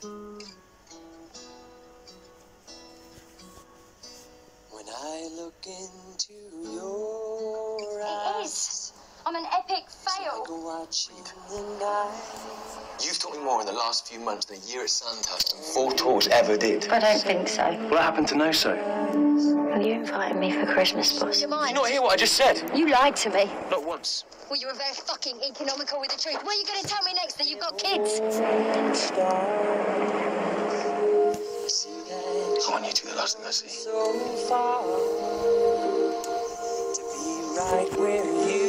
When I look into your eyes. It is. I'm an epic fail. You've taught me more in the last few months than a year at Sandhurst and four tours ever did. I don't think so. Well, I happen to know So? Well, you invited me for Christmas, boss. Did you not hear what I just said? You lied to me. Not once. Well, you were very fucking economical with the truth. What are you going to tell me next? That you've got kids? See I want you to be the last thing I see. so far to be right where you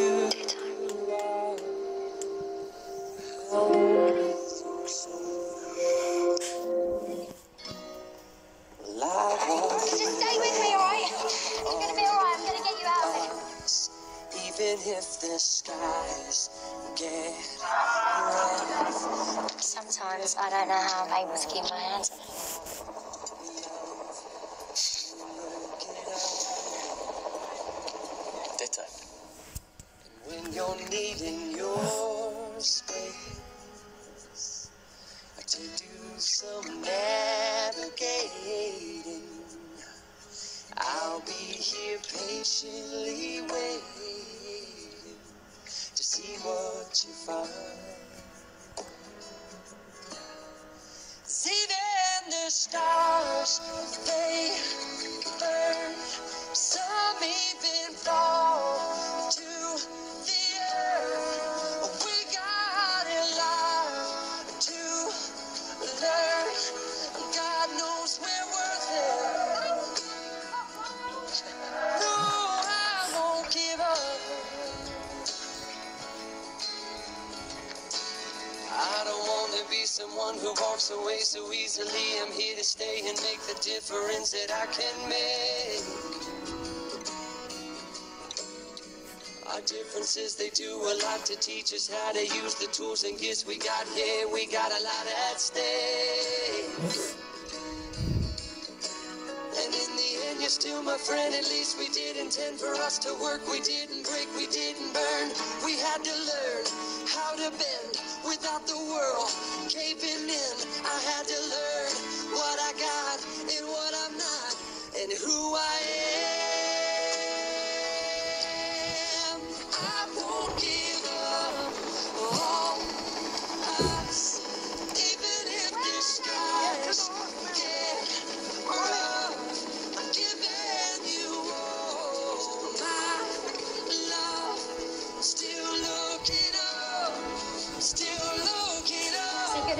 if the skies get rough. Sometimes I don't know how I'm able to keep my hands on it. Ditto. When you're needing your space stars, they burn. Some even fall be someone who walks away so easily. I'm here to stay and make the difference that I can make. Our differences, they do a lot to teach us how to use the tools and gifts we got here. We got a lot at stake. Friend. At least we did intend for us to work. We didn't break, we didn't burn. We had to learn how to bend without the world caving in. I had to learn what I got and what I'm not and who I am. I won't give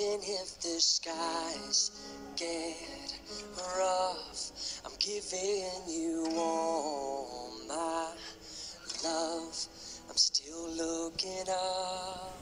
even if the skies get rough. I'm giving you all my love. I'm still looking up.